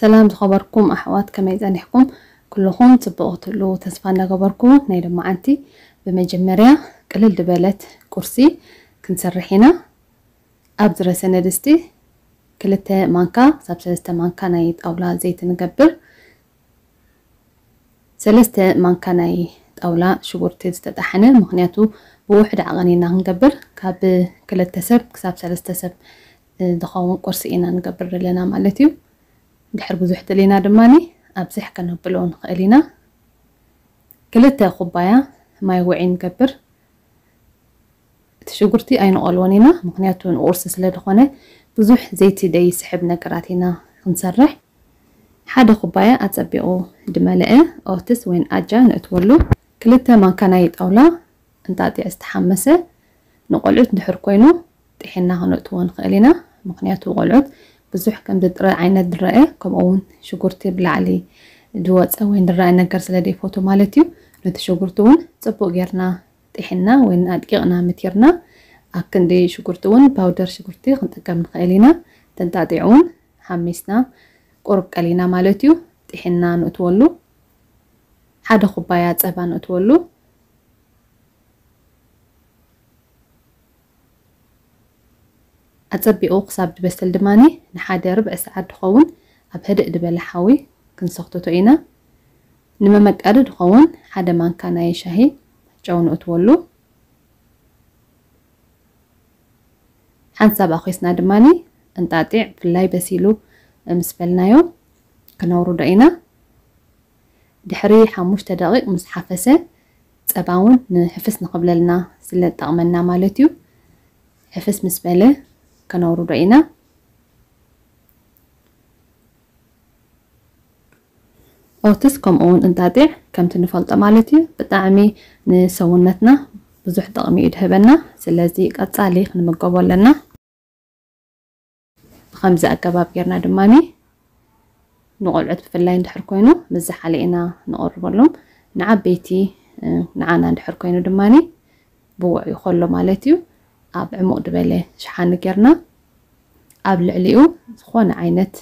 ሰላም ዝኸበርኩም ኣሕዋት ከመይ ፀኒሕኩም ኩልኹም ፅብቕትሉ ተስፋ እናገበርኩ ናይ ዶ መዓንቲ ብመጀመርያ ቅልል ድበለት ቁርሲ ክንሰርሕ ኢና ኣብ ዝረሰነ ድስቲ ክልተ ማንካ ሳብ ሰለስተ ማንካ ናይ ጣውላ ዘይቲ ንገብር ሰለስተ ማንካ ናይ ጣውላ ሽጉርቲ ዝተጣሓነ ምክንያቱ ብውሕድ ዓቐኒና ክንገብር ካብ ክልተ ሰብ ክሳብ ሰለስተ ሰብ ዝኸውን ቁርሲ ኢና ንገብር ዘለና ማለት እዩ دحر بزوح تلينا دماني أبسح كنبلون خلينا كلتا خبايا ما يوعين كبر تشوغرتي أين أولونينا مقنياتون أورسس لدخونة بزوح زيتي داي سحب نكراتينا نسرح حادة خبايا أتسبيقو دمالئة أوتس وين أجا نتولو كلتا ما كان أولا انتاتي استحمسة نقلعوت دحر كوينو تحينا هنوتون خلينا مقنياتو قلعوت بزح كم درة عينة درة كم أون شجرتي بلعلي دوات أوين درة عينة كرس لدي فوتو مالتيو نت شجرتون تبو جرنا تحنا وين أدقنا متيرنا أكن دي شجرتون باودر شجرتي خنت كم خالينا تنتعون حمسنا قرب خالينا مالتيو تحنا نتولو حدا خبايات أبان نتولو أتصبي أوقص عبد بس الدماني نحادي ربع ساعة دخون أبهد دبل حاوي كن سقطتو إنا نما مقعد دخون حدا ما كان أي شيء جون أتولو حنصب أخي سناد ماني أنت أطيع في اللاي بسيلو مسبلنايو كنورو دعينا دحري حموش تدقيق مس حفسة تباون نحفس نقبل لنا سلة طعمنا مالتيو حفس مسبله kan horudha'ina ኦትስ ከምኡ ውን እንጣጢዕ ከምቲ ንፈልጦ ማለት እዩ ብጣዕሚ ንሰውነትና ብዙሕ ጥቕሚ እዩ ድህበና ስለዚ ቀፃሊ ክንምገቦ ኣለና ብከምዚ ኣገባብ ጌርና ድማኒ ንቆልዑት ብፍላይ እንድሕር ኮይኑ ምዝሓለ ኢና ንቐርበሎም ንዓበይቲ ንዓና እንድሕር ኮይኑ ድማኒ ብውዕ ይኸሎ ማለት እዩ أب عمود بله شحن كرنا أب لعليو خون عينت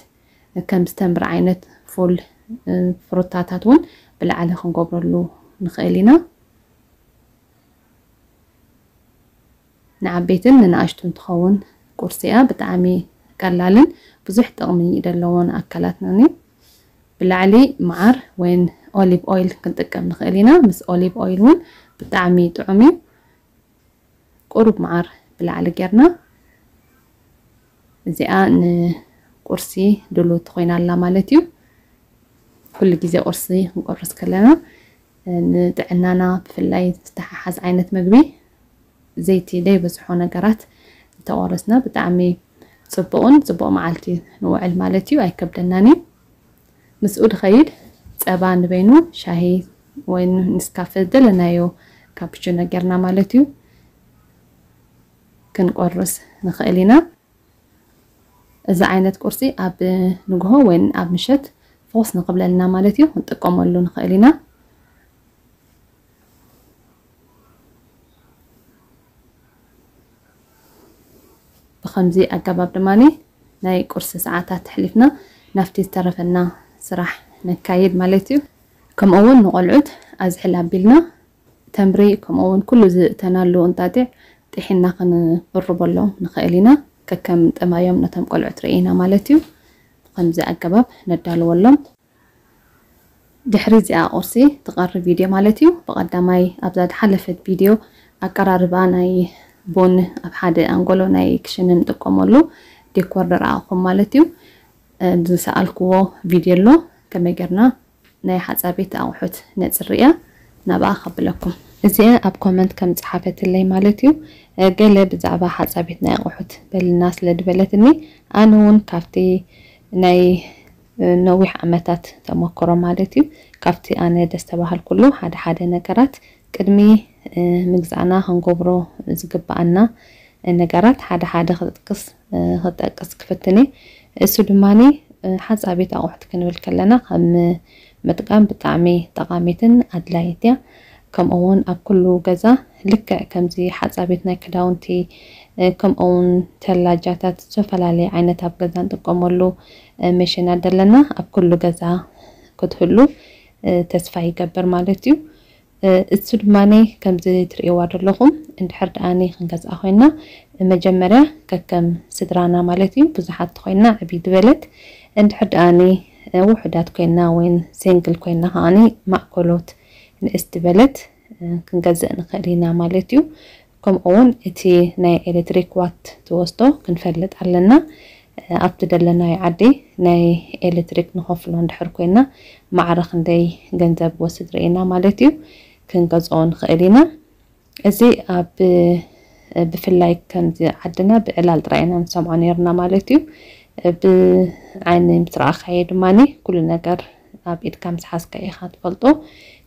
كم ستمبر عينت فول فروتاتون بل على خن قبرلو نخيلنا نعبيتن ننعشتون تخون كرسيا بتعمي كلالن بزح تغمي إذا لون أكلاتناني بالعلي معر وين أوليف أويل كنت أكمل نخيلنا مس أوليف أويل بتعمي تعمي قرب معر بلعل گرنا زیان قرصی دلو تقوینا مالتيو كل جزء قرصي مقرص كلنا ندعنانا في الليل تفتح حز عينة مقبي زيتي بس حونا قرات تقرصنا بتعمي صبون صبق معلتي نوع المالتي وعي كبدناني مسؤول خيد تأبان بينو شاهي وين نسكافي دلنايو كابشونا قرنا مالتيو كنقرص نخيل هنا إذا عينت كرسي أب نجهو وين أب مشت فوس نقبل لنا مالتيو نتقوم اللو نخيلنا بخمزي أقباب دماني ناي كرسي ساعتات تحليفنا نفتي ترفنا صراح نكايد مالتيو كم أول نقلعد أزحل أبيلنا تمري كم أول كل زي تنالو انتاتي ጥሒና ክንቕርበሎም ንኽእል ኢና ከከም ጥማዮም ነቶም ቆልዑ ትርኢና ማለት እዩ ብከምዚ ኣገባብ ነዳልወሎም ድሕሪ እዚኣ ቁርሲ ትቐርብ ቪድዮ ማለት እዩ ብቐዳማይ ኣብዛ ዝሓለፈት ቪድዮ ኣቀራርባ ናይ ቡን ኣብ ሓደ ኣንጎሎ ናይ ክሽን ንጥቀመሉ ዴኮር ንረኣኹም ማለት እዩ ዝሰኣልክዎ ቪድዮ ኣሎ ከመይ ጌርና ናይ ሓፃቤት ኣቑሑት ነፅርያ ናብኣ ከብለኩም እዚኣ ኣብ ኮመንት ከም ፀሓፈትለይ ማለት እዩ ገለ ብዛዕባ ሓፃቤት ናይ ኣቑሑት በልና ስለ ድበለትኒ ኣነ እውን ካብቲ ናይ ነዊሕ ዓመታት ተመክሮ ማለት እዩ ካብቲ ኣነ ደስ ተባሃል ኩሉ ሓደ ሓደ ነገራት ቅድሚ ምግዛእና ክንገብሮ ዝግባኣና ነገራት ሓደ ሓደ ክጥቅስ ክጠቅስ ክፍትኒ እሱ ድማኒ ሓፃቤት ኣቑሑት ክንብል ከለና ከም ምጥቃም ብጣዕሚ ጠቃሚትን ኣድላይት እያ ከምኡ እውን ኣብ ኩሉ ገዛ ልክዕ ከምዚ ሓፃቤት ናይ ክዳውንቲ ከምኡውን ተላጃታት ዝተፈላለየ ዓይነት ኣብ ገዛ ንጥቀመሉ መሽናት ደለና ኣብ ኩሉ ገዛ ክትህሉ ተስፋ ይገብር ማለት እዩ እሱ ድማኒ ከምዚ ትርእይዋ ዘለኹም እንድሕር ድኣኒ ክንገዝኣ ኮይና መጀመርያ ከከም ስድራና ማለት እዩ ብዙሓት ኮይና ዕብይ ዝበለት እንድሕር ድኣኒ ውሕዳት ኮይና ወይን ሴንግል ኮይና ከዓኒ ማእከሎት ንእስ ዝበለት كنجزئ نخلينا مالتيو كم اون اتي ناي الكتريك وات توستو كنفلت علينا ابتدلنا يعدي ناي الكتريك نخفلو عند حركينا معرخ ندي جنزب وسد رينا مالتيو كنجزئون خلينا ازي اب بفلاي كنت عدنا درائنا رينا نسمعنيرنا مالتيو بعين متراخ عيد ماني كل نجر أبيت كم سحاس كأي خاط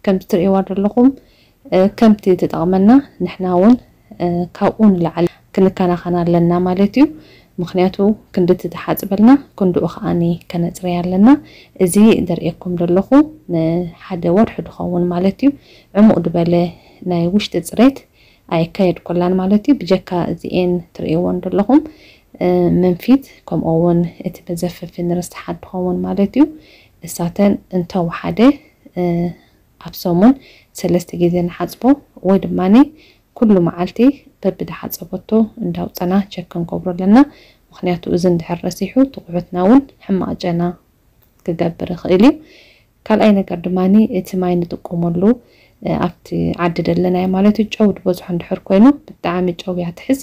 كم تري وارد لكم كمتي تتعملنا نحنا هون آه، كاون العلم كنا كنا خنا لنا مالتيو مخنياتو كنت تتحاسب لنا كنت أخاني كانت ريال لنا زي در إيكم دلخو حدا ورحد خوون مالتيو عمود بالي ناي وش تزريت أي كايد كلان مالتيو بجاكا زيين تريوان دلخوم منفيد كم أون اتبزف في نرست مالتيو الساتن انتو حدا ኣብ ሰሙን ሰለስተ ግዜ ንሓፅቦ ወይ ድማኒ ኩሉ መዓልቲ በብድሓፀበቶ እንዳውፀና ቸክ ክንገብሮ ኣለና ምክንያቱ እዚ እንድሕር ረሲሑ ትቑሑትና እውን ሕማቅ ጨና ክገብር ይኽእል እዩ ካልኣይ ነገር ድማኒ እቲ ማይ ንጥቀመሉ ኣብቲ ዓዲ ደለናዮ ማለት እዩ ጨው ዝበዝሖ እንድሕር ኮይኑ ብጣዕሚ ጨው እያ ትሕዝ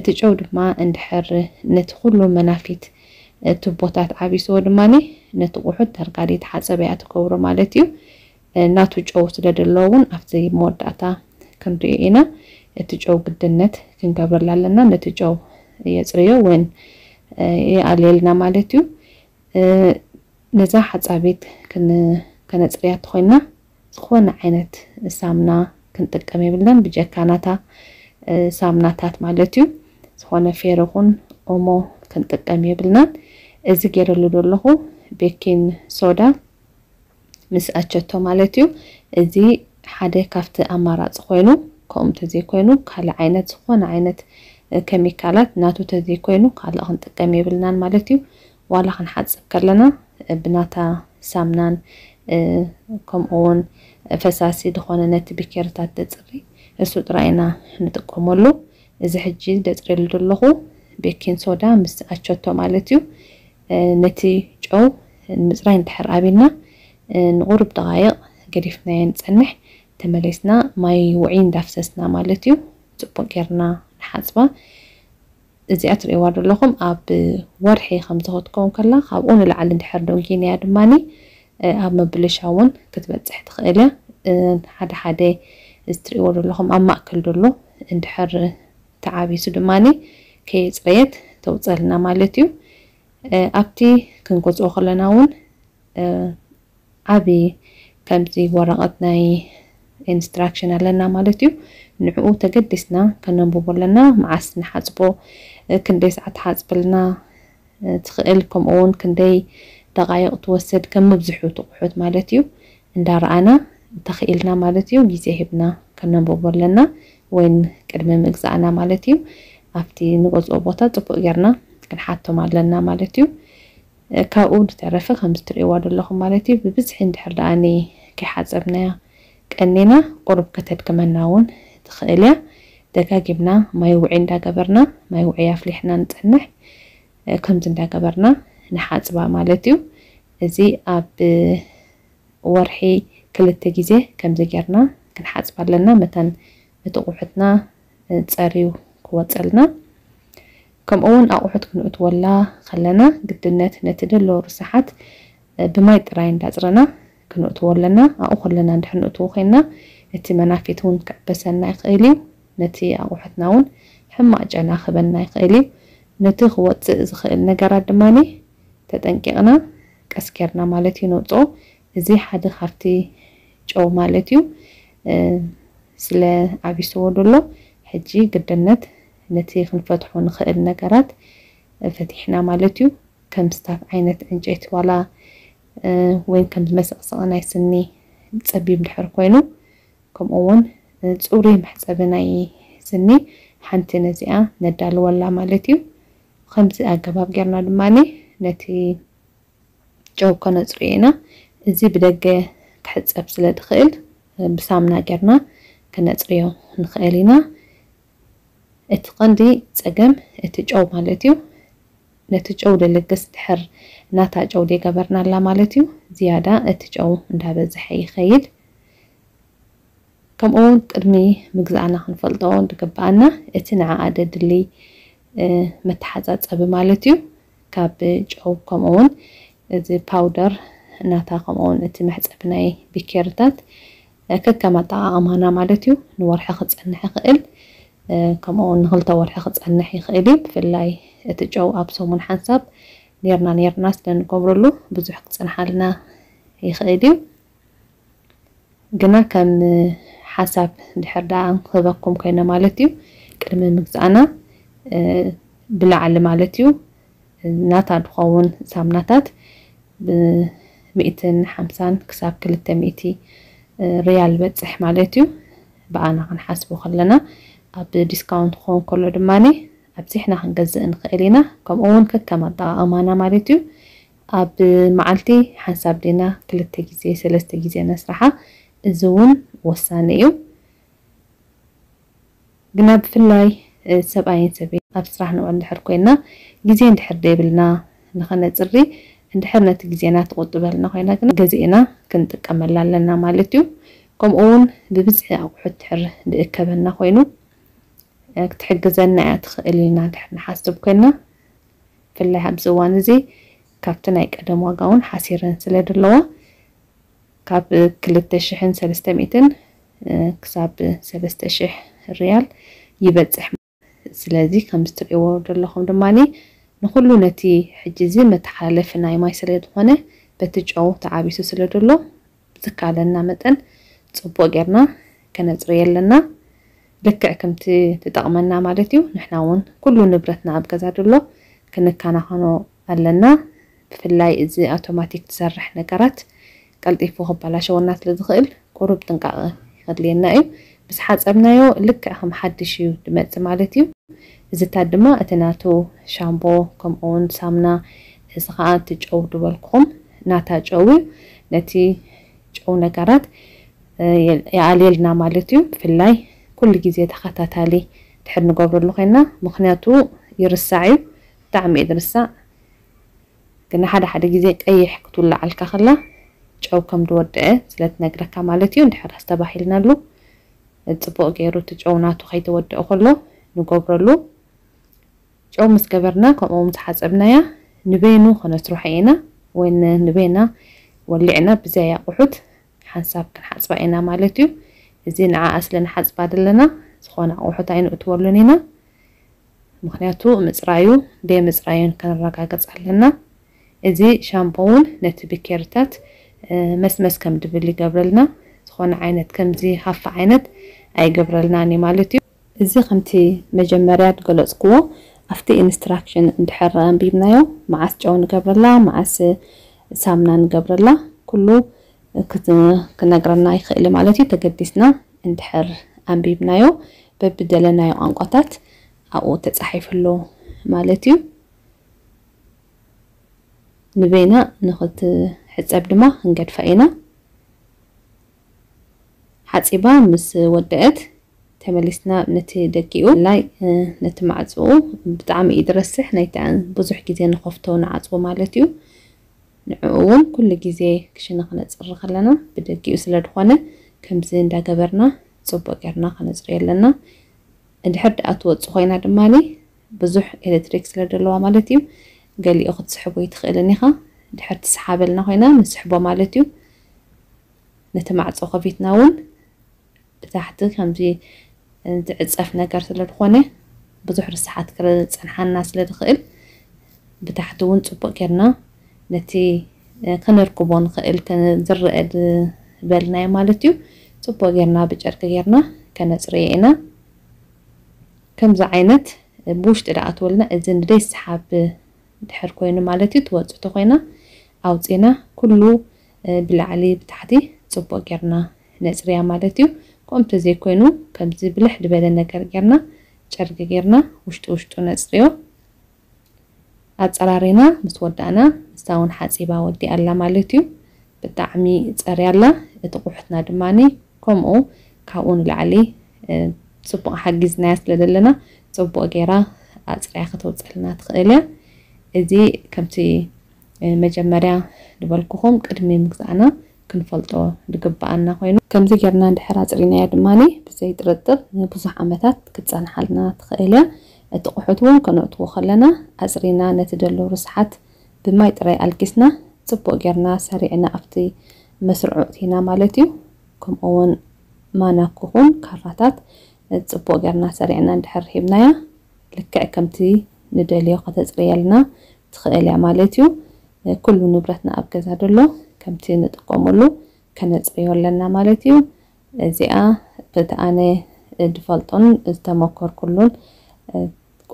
እቲ ጨው ድማ እንድሕር ነቲ ኩሉ መናፊት ቱቦታት ዓቢስዎ ድማኒ ነቲ ቁሑት ተርጋዲ ተሓፀበያ ትገብሮ ማለት እዩ እናቱ ጨው ስለደለውን ኣብቲ መወዳእታ ክንሪኦ ኢና እቲ ጨው ግድነት ክንገብረላ ነቲ ጨው የፅርዮ ወይን የኣልየልና ማለት እዩ ነዛ ሓፃቤት ከነፅርያ ተኮይንና ዝኾነ ዓይነት ሳምና ክንጥቀም የብለን ብጀካናታ ሳምናታት ማለት እዩ ዝኾነ ፌር ይኹን ኦሞ ክንጥቀም የብልናን እዚ ገይረሉ ዘለኹ ቤኪን ሶዳ ምስ ኣቸቶ ማለት እዩ እዚ ሓደ ካብቲ ኣማራፂ ኮይኑ ከምኡ ተዘይኮይኑ ካልእ ዓይነት ዝኾነ ዓይነት ኬሚካላት ናቱ ተዘይኮይኑ ካልእ ክንጥቀም የብልናን ማለት እዩ ዋላ ክንሓፅብ ከለና ብናታ ሳምናን ከምኡ ውን ፈሳሲ ዝኾነ ነቲ ቢኬርታት ደፅሪ እሱ ጥራይና ንጥቀመሉ እዚ ሕጂ ደፅሪሉ ዘለኹ ቤኪን ሶዳ ምስ ኣቸቶ ማለት እዩ ነቲ ጨው ንምፅራይ እንድሕር ኣቢልና ንቑሩብ ደቓይቕ ገዲፍናየ ንፀንሕ ተመሊስና ማይ ውዒ እንዳፍሰስና ማለት እዩ ፅቡቅ ጌርና ንሓፅባ እዚኣ ትሪእዋ ዘለኹም ኣብ ወርሒ ከም ዝኸትከውን ከላ ካብኡ ንላዕሊ እንድሕር ዶንኪንያ ድማኒ ኣብ መብልሻ እውን ክትበፅሕ ትኽእል እያ ሓደ ሓደ እዚ ትሪእዎ ዘለኹም ኣብ ማእከል ዘሎ እንድሕር ተዓቢሱ ድማኒ ከየፅረየት ተውፀልና ማለት እዩ ኣብቲ ክንገዝኦ ከለና እውን ዓብይ ከምዚ ወረቐትናይ ኢንስትራክሽን ኣለና ማለት እዩ ንዕኡ ተገዲስና ከነንብቦ ኣለና መዓስ ንሓፅቦ ክንደይ ሰዓት ሓፅበልና ትኽእል ከምኡውን ክንደይ ደቃይቕ ትወስድ ከም ምብዝሑ ትቑሑት ማለት እዩ እንዳረኣና እንተኽኢልና ማለት እዩ ግዜ ሂብና ከነንብቦ ኣለና ወይን ቅድሚ ምግዛእና ማለት እዩ ኣብቲ ንገዝኦ ቦታ ፅቡቅ ጌርና ክንሓቶም ኣለና ማለት እዩ ካብኡ ንተረፈ ከምዝትርእይዎ ዘለኹም ማለት እዩ ብብዝሒ እንድሕር ደኣኒ ከይሓፀብናያ ቀኒና ቁርብ ከተድግመና እውን ትኽእል እያ ደጋጊምና ማይ ውዒ እንዳገበርና ማይ ውዒ ኣፍሊሕና ንፀንሕ ከምዚ እንዳገበርና ንሓፅባ ማለት እዩ እዚ ኣብ ወርሒ ክልተ ግዜ ከምዚ ጌርና ክንሓፅባ ኣለና መተን እቲ ቁሑትና ፀርዩ ክወፀልና ከምኡውን ኣቑሑት ክንእትወላ ከለና ግድነት ነቲ ደለዎ ርስሓት ብማይ ጥራይ እንዳፅረና ክንእትዎ ኣለና ኣብኡ ከለና እንድሕር ንእትዎ ኮይና እቲ መናፊት እውን ክዕበሰና ይኽእል እዩ ነቲ ኣቑሑትና እውን ሕማቅ ጨና ክበና ይኽእል እዩ ነቲ ክወፅእ ዝኽእል ነገራት ድማኒ ተጠንቂቕና ቀስኬርና ማለት እዩ ነውፅኦ እዚ ሓደ ካብቲ ጨው ማለት እዩ ስለ ዓቢስዎ ደሎ ሕጂ ግድነት نتي خنفتحو نخئل نقرات آه، فتحنا مالتيو كم ستاف عينت انجيت ولا أه وين كم مس اصلا سني تصبيب الحر كوينو كم اون آه، تصوري محسبنا سني حنتي نزيا ندال ولا مالتيو خمسة اقباب جرنا دماني نتي جو كنا تصرينا زي بدقة تحت أبسلة خيل بسامنا جرنا كنا تصريو نخيلنا اتقندي تقم اتجاو مالتيو نتجاو لقس تحر ناتجاو دي قبرنا لا مالتيو زيادة اتجاو ندابة زحي خيد كم اون قدمي مقزعنا خنفلدون دقبانا اتنع عدد اللي متحزات ابي مالتيو كابج او كم اون زي باودر ناتا كم اون اتمحز ابناي بكيرتات كما طعامنا مالتيو نور حقت ان حقل كمون eh, هلت أول حقت عن ناحية خبيب في اللي تجاو أبسو من حساب نيرنا نيرنا سلنا كبرلو بزح حقت عن حالنا يخبيب جنا كان حساب دحر دعم خبكم كنا مالتيو كلمة مجز أنا eh, بلا على مالتيو ناتاد خون سام ناتاد بمئتين حمسان كساب كل التميتي eh, ريال بتصح مالتيو بقى أنا خلنا ኣብ ዲስካውንት ክኸውን ከሎ ድማ ኣብዚሕና ክንገዝእ ንክእል ኢና ከምኡ እውን ከከም ኣጠቃቅማና ማለት እዩ ኣብ መዓልቲ ሓንሳብ ዲና ክልተ ግዜ ሰለስተ ግዜ ነስራሓ እዚ እውን ወሳኒ እዩ ግና ብፍላይ ሰብኣይን ሰብ ኣብ ስራሕ ንውዕል ድሕር ኮይና ግዜ እንድሕር ደይብልና ንኸነፅሪ እንድሕር ነቲ ግዜና ትቁጥበልና ኮይና ግና ገዜእና ክንጥቀመላ ኣለና ማለት እዩ ከምኡ እውን ብብዝሒ ኣቑሑት ድሕር ዝእከበና ኮይኑ ክትሕግዘና እያ ትኽእል ኢልና ድሕር ንሓስብ ኮይና ብፍላይ ኣብዚ እዋን እዚ ካብቲ ናይ ቀደም ዋጋ እውን ሓሲረን ስለ ዘለዋ ካብ ክልተ ሽሕን ሰለስተ 2300 ክሳብ ሰለስተ ሽሕ ርያል ይበፅሕ ስለዚ ከም ዝትሪእዎ ዘለኹም ድማኒ ንኩሉ ነቲ ሕጂ እዚ መተሓላለፊ ናይ ማይ ስለ ዝኾነ በቲ ጨው ተዓቢሱ ስለ ዘሎ ዝካለና መጠን ፅቡቅ ጌርና ከነፅርየ ኣለና لك كمتي تتغمنا مالتيو نحنا ون كلو نبرتنا أبقزادو اللو كنكانا هانو ألنا في اللاي إزي أوتوماتيك تسرح نقرات قلتي فوهب على شوانات لدخل كورو بتنقع غدلينا إيو بس حاد أبنايو لك أهم حدشيو دمات مالتيو إزي تادما أتناتو شامبو كم أون سامنا إزغان تجعو دوالكم ناتا جعوي نتي جعو نقرات اه، يعاليلنا مالتيو في اللاي كل جزية خطات علي تحرن قبر اللقينا مخناتو يرسعيو تعمي يدرسع كنا حدا حدا جزية أي حكتو على الكخلة جاو كم دورد إيه سلات نقرا كمالتي ونتحر استباحي لنا لو تسبق غيرو تجعو ناتو خيط ود أخلو نقبر لو جاو مسكبرنا كم أمو متحاسبنا يا نبينو خنس روحينا وين نبينا ولعنا بزايا قحوت حنساب كان حاسبا إينا مالتيو እዚ ንዓ ኣስለን ሓፅባ ዘለና ዝኾነ ኣቑሑታ ኣይንእትወሉን ኢና ምክንያቱ ምፅራዩ ደ ምፅራዩን ከንረጋገፅ ኣለና እዚ ሻምፖ እውን ነቲ ብኬርታት መስመስ ከም ድብል ይገብረልና ዝኾነ ዓይነት ከምዚ ሃፋ ዓይነት ኣይገብረልናን እዩ ማለት እዩ እዚ ከምቲ መጀመርያ ትገለፅክዎ ኣብቲ ኢንስትራክሽን እንድሕር ኣንቢብናዮ መዓስ ጨው ንገብረላ መዓስ ሳምና ንገብረላ ኩሉ كنقرانا يخيلي مالتي تقدسنا انتحر انبيبنايو ببدلنايو انقطات او تتحيف اللو مالتي نبينا نخد حتى ابدما نقد فاينا حتس ابا مس ودات تمليسنا نتي دكيو لاي نتي معزو بتعامي ادرسح نايتان بزوح كيزي نخفتو نعزو مالتيو نعون كل جزي كشنا خنزر خلنا بدك يسلد خنا كم زين دا جبرنا صوب جرنا خنزر يلنا عند حد أتوت صخينا دمالي بزح إلكتريك سلد اللو مالتيو قال لي أخذ سحبه يتخيل نخا عند حد سحاب لنا خينا نسحبه مالتيو نتمع صخ في تناول تحت كم زي عند أصفنا كرس سلد خنا بزح رسحات كرس عن حنا سلد خيل بتحتون صوب جرنا ነቲ ክነርክቦ ንኽእል ዝረአ ዝበልናዮ ማለት እዩ ፅቡቅ ጌርና ብጨርቂ ጌርና ከነፅርየ ኢና ከምዚ ዓይነት ብውሽጢ ዳኣትወልና እዚ ንደይ ሰሓብ ድሕር ኮይኑ ማለት እዩ ትወፅቶ ኮይና ኣውፂና ኩሉ ብላዕሊ ብታሕቲ ፅቡቅ ጌርና ነፅርያ ማለት እዩ ከምቲ ዘይኮይኑ ከምዚ ብልሕ ዝበለ ነገር ጌርና ጨርቂ ጌርና ውሽጢ ውሽጡ ነፅርዮ أتصارينا مسودانا استون حاسيبا ودي ألا مالتيو بتعمي تصاري ألا تقوحتنا دماني كومو كاون العلي تصبو حاجز ناس لدلنا تصبو أجيرا أتصاري خطو تصلنا تخيلي إذي كمتي مجمريا دبالكوهم قدمي مكزانا كنفلتو دقبا أنا خوينو كمزي جرنا دحرات رينا دماني بزي ترتب بزح عمتات كتصان حالنا تخيلي اتقحتون كنعطو خلنا ازرينا نتدلو رسحات بماي طري الكسنا صبو غيرنا سريعنا افتي مسرعتينا مالتي كم اون ما ناكوهم كراتات صبو غيرنا سريعنا ندحر هبنايا لكا كمتي ندليو قتزريالنا تخيل يا مالتي كل نبرتنا ابكزا دلو كمتي نتقوملو كنصبيو لنا مالتي ازيا فتاني الديفولتون استمكر كلون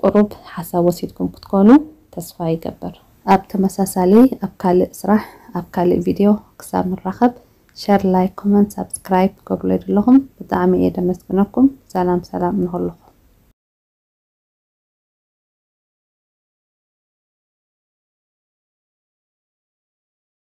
قرب حساب وسيدكم كتكونوا تصفى يكبر أب تمساسالي أب كال إسرح أب كال فيديو كسام الرخب شير لايك كومنت سبسكرايب كوغلير لهم بتعمي إيدا مسكنكم سلام سلام من